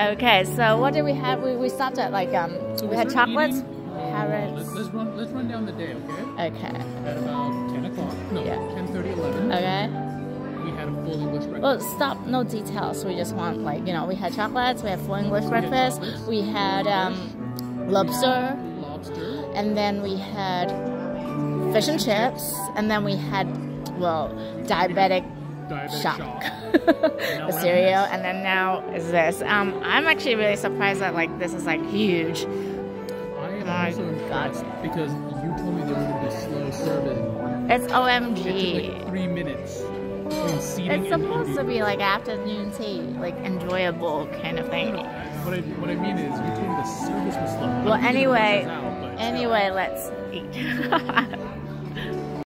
Okay, so what did we have? We, we stopped at like um So we had chocolates, eating- uh, carrots. Let's, let's run. Let's run down the day, okay? Okay. At about 10 o'clock. No, Yeah. 10:30, 11. Okay. We had a full English breakfast. Well, stop. No details. We just want like you know we had chocolates. We had full English We breakfast. chocolates. We had um lobster, lobster. and then we had fish and chips, and then we had well Diabetic shock. the cereal, and then now is this. Um, I'm actually really surprised that like this is like huge. I am My also God. impressed because you told me there going to be slow serving. It's It OMG. like three minutes It's supposed to be like afternoon tea, like enjoyable kind of thing. no, What I, what I mean is, you told me the service was slow. Well, gonna anyway, out, anyway, let's eat.